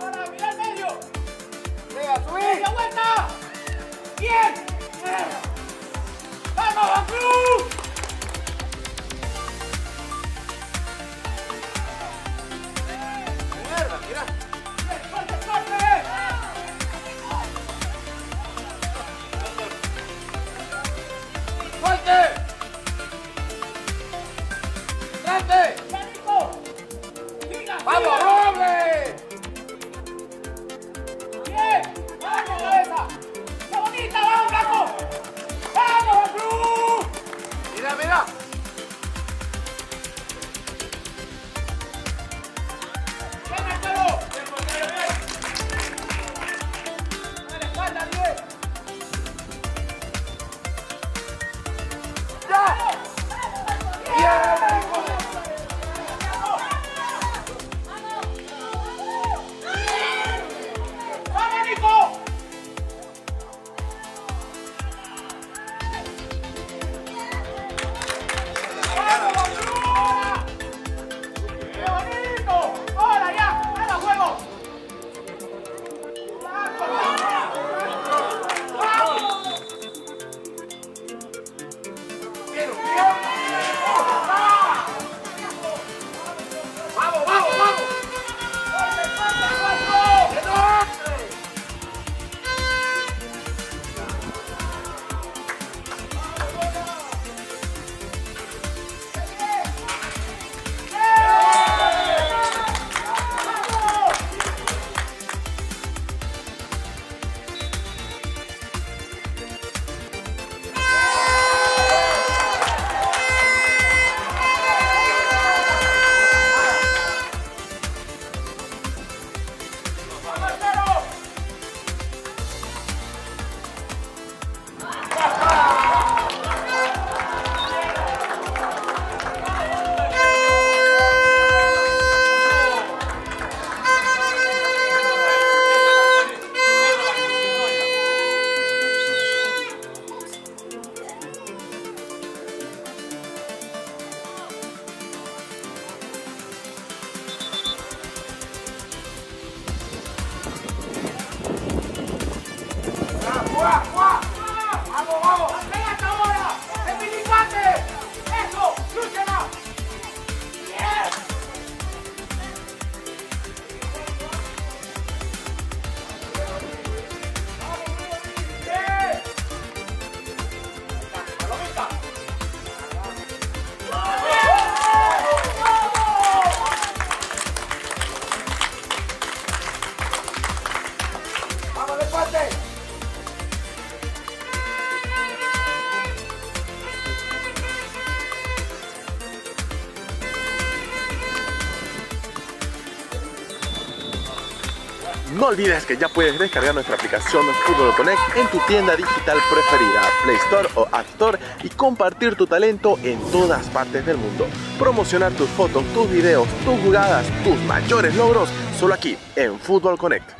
Ahora, mira al medio. Venga, subí. ¡Media vuelta! ¡Bien! La No olvides que ya puedes descargar nuestra aplicación Fútbol Connect en tu tienda digital preferida, Play Store o App Store y compartir tu talento en todas partes del mundo. Promocionar tus fotos, tus videos, tus jugadas, tus mayores logros, solo aquí en Fútbol Connect.